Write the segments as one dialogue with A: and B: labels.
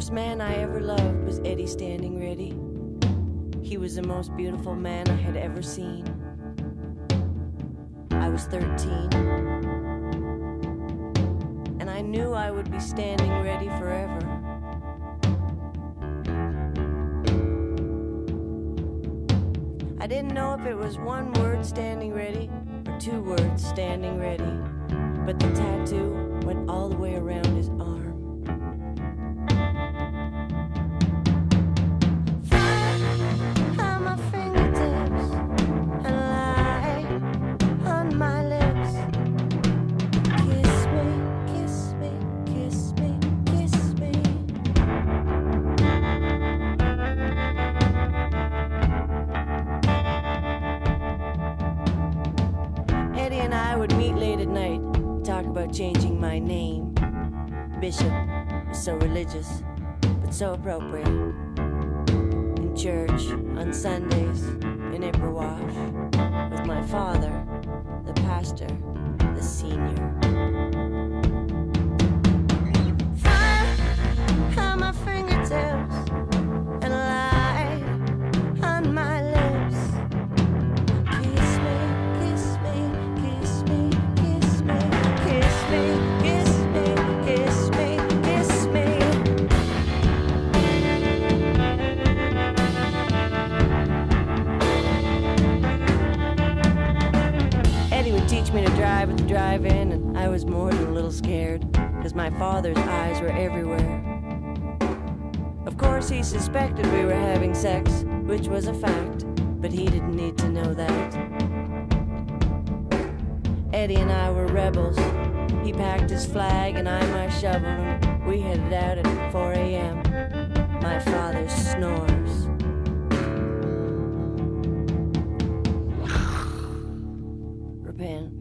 A: First man I ever loved was Eddie Standing Ready. He was the most beautiful man I had ever seen. I was 13. And I knew I would be standing ready forever. I didn't know if it was one word standing ready or two words standing ready, but the tattoo and I would meet late at night, talk about changing my name. Bishop was so religious, but so appropriate in church on Sundays in Ipperwash with my father, teach me to drive at the drive-in, and I was more than a little scared, because my father's eyes were everywhere. Of course, he suspected we were having sex, which was a fact, but he didn't need to know that. Eddie and I were rebels. He packed his flag and I my shovel, we headed out at 4 a.m. Repent.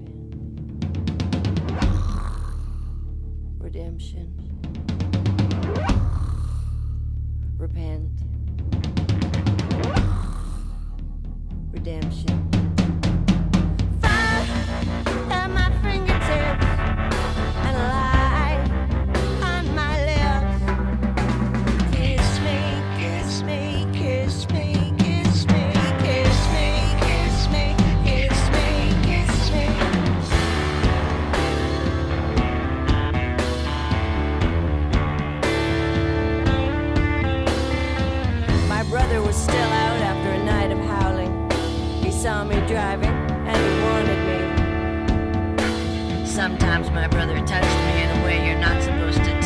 A: Redemption. Repent. Redemption. Saw me driving and he wanted me. Sometimes my brother touched me in a way you're not supposed to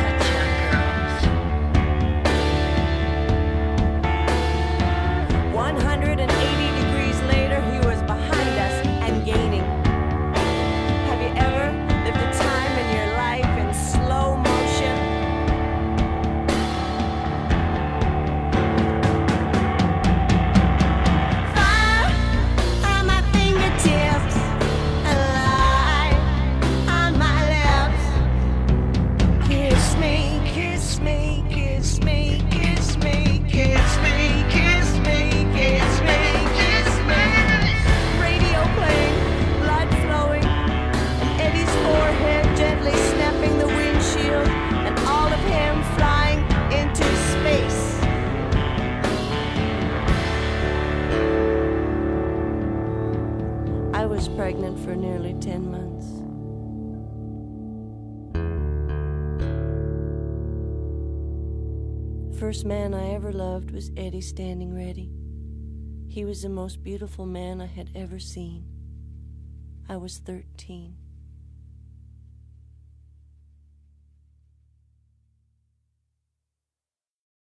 A: I was pregnant for nearly 10 months. First man I ever loved was Eddie Standing Ready. He was the most beautiful man I had ever seen. I was 13.